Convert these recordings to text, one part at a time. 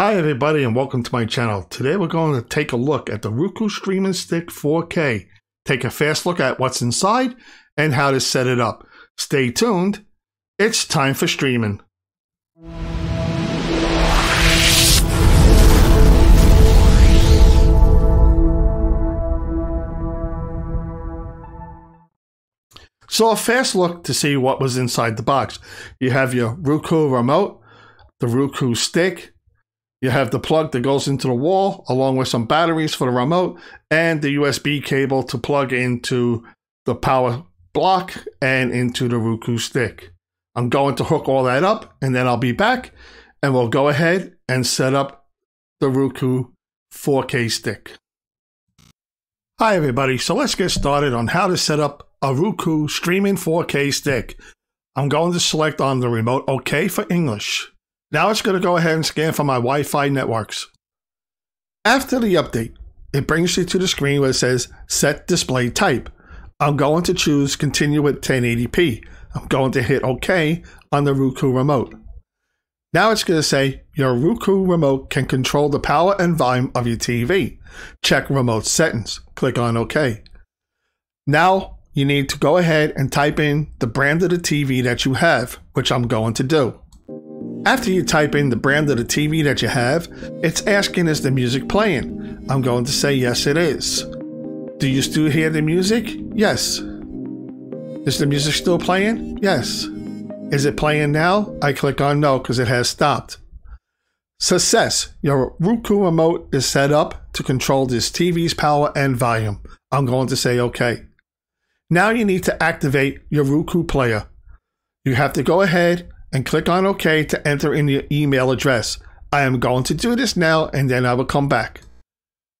Hi everybody and welcome to my channel. Today we're going to take a look at the Roku Streaming Stick 4K. Take a fast look at what's inside and how to set it up. Stay tuned. It's time for streaming. So a fast look to see what was inside the box. You have your Roku remote, the Roku stick, you have the plug that goes into the wall along with some batteries for the remote and the USB cable to plug into the power block and into the Roku stick. I'm going to hook all that up and then I'll be back and we'll go ahead and set up the Roku 4K stick. Hi everybody, so let's get started on how to set up a Roku streaming 4K stick. I'm going to select on the remote OK for English. Now it's going to go ahead and scan for my Wi-Fi networks. After the update, it brings you to the screen where it says Set Display Type. I'm going to choose Continue with 1080p. I'm going to hit OK on the Roku remote. Now it's going to say your Roku remote can control the power and volume of your TV. Check remote settings. Click on OK. Now you need to go ahead and type in the brand of the TV that you have, which I'm going to do. After you type in the brand of the TV that you have, it's asking is the music playing? I'm going to say yes it is. Do you still hear the music? Yes. Is the music still playing? Yes. Is it playing now? I click on no because it has stopped. Success! Your Roku remote is set up to control this TV's power and volume. I'm going to say OK. Now you need to activate your Roku player. You have to go ahead and click on OK to enter in your email address. I am going to do this now and then I will come back.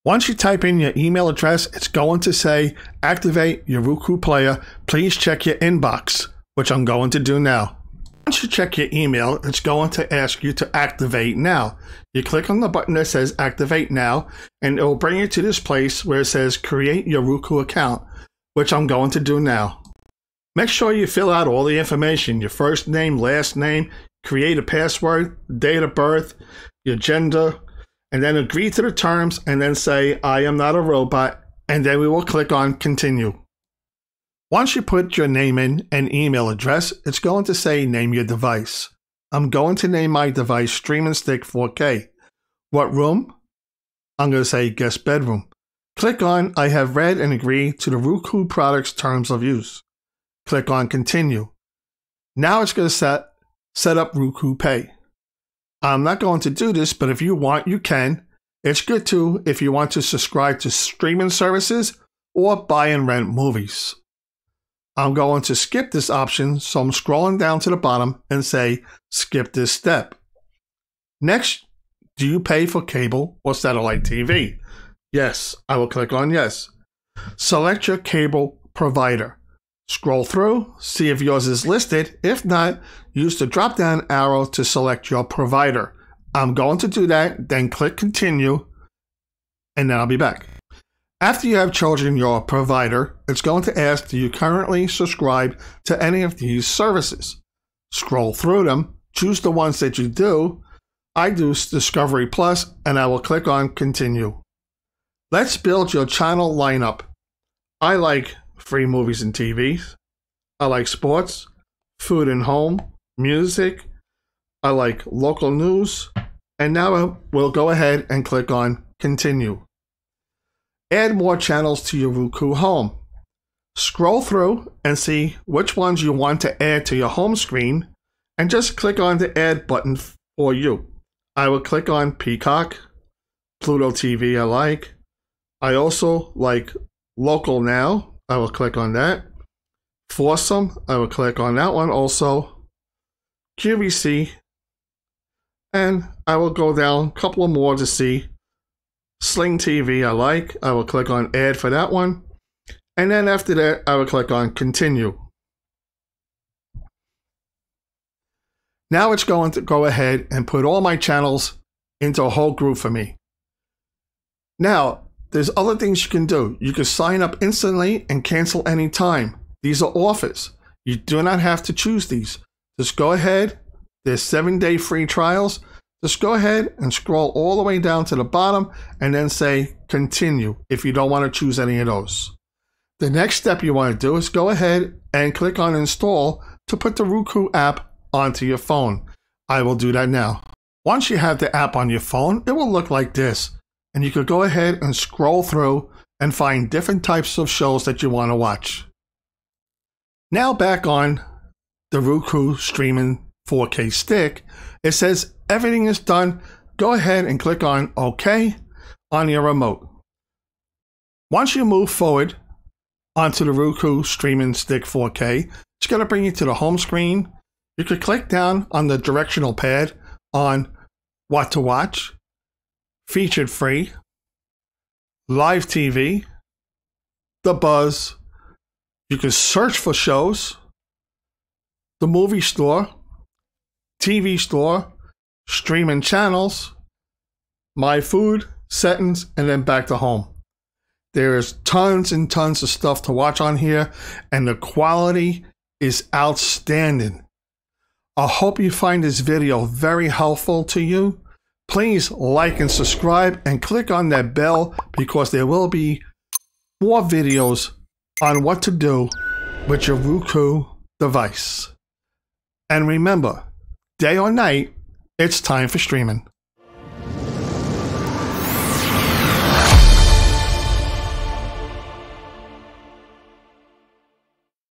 Once you type in your email address, it's going to say activate your Roku player. Please check your inbox, which I'm going to do now. Once you check your email, it's going to ask you to activate now. You click on the button that says activate now, and it will bring you to this place where it says create your Roku account which I'm going to do now. Make sure you fill out all the information your first name, last name, create a password, date of birth, your gender, and then agree to the terms and then say, I am not a robot, and then we will click on continue. Once you put your name in and email address, it's going to say name your device. I'm going to name my device Streaming Stick 4K. What room? I'm going to say guest bedroom. Click on I have read and agree to the Roku product's terms of use. Click on continue. Now it's going to set, set up Roku Pay. I'm not going to do this, but if you want, you can. It's good too if you want to subscribe to streaming services or buy and rent movies. I'm going to skip this option, so I'm scrolling down to the bottom and say skip this step. Next, do you pay for cable or satellite TV? Yes, I will click on yes. Select your cable provider. Scroll through, see if yours is listed. If not, use the drop down arrow to select your provider. I'm going to do that, then click continue, and then I'll be back. After you have chosen your provider, it's going to ask do you currently subscribe to any of these services. Scroll through them, choose the ones that you do. I do Discovery Plus, and I will click on continue. Let's build your channel lineup. I like free movies and TVs. I like sports, food and home, music. I like local news. And now we'll go ahead and click on continue. Add more channels to your Roku home. Scroll through and see which ones you want to add to your home screen and just click on the add button for you. I will click on Peacock, Pluto TV I like, I also like local now. I will click on that. Fawesome, I will click on that one also. QVC, and I will go down a couple of more to see. Sling TV I like. I will click on add for that one. And then after that, I will click on continue. Now it's going to go ahead and put all my channels into a whole group for me. Now, there's other things you can do. You can sign up instantly and cancel anytime. These are offers. You do not have to choose these. Just go ahead. There's seven day free trials. just go ahead and scroll all the way down to the bottom and then say continue if you don't want to choose any of those. The next step you want to do is go ahead and click on install to put the Roku app onto your phone. I will do that now. Once you have the app on your phone, it will look like this. And you could go ahead and scroll through and find different types of shows that you want to watch. Now back on the Roku streaming 4K stick, it says everything is done. Go ahead and click on OK on your remote. Once you move forward onto the Roku streaming stick 4K, it's going to bring you to the home screen. You could click down on the directional pad on what to watch, featured free, live TV, the buzz. You can search for shows, the movie store, TV store, streaming channels, my feed, settings, and then back to home. There's tons and tons of stuff to watch on here, and the quality is outstanding. I hope you find this video very helpful to you. Please like and subscribe and click on that bell because there will be more videos on what to do with your Roku device. And remember, day or night, it's time for streaming.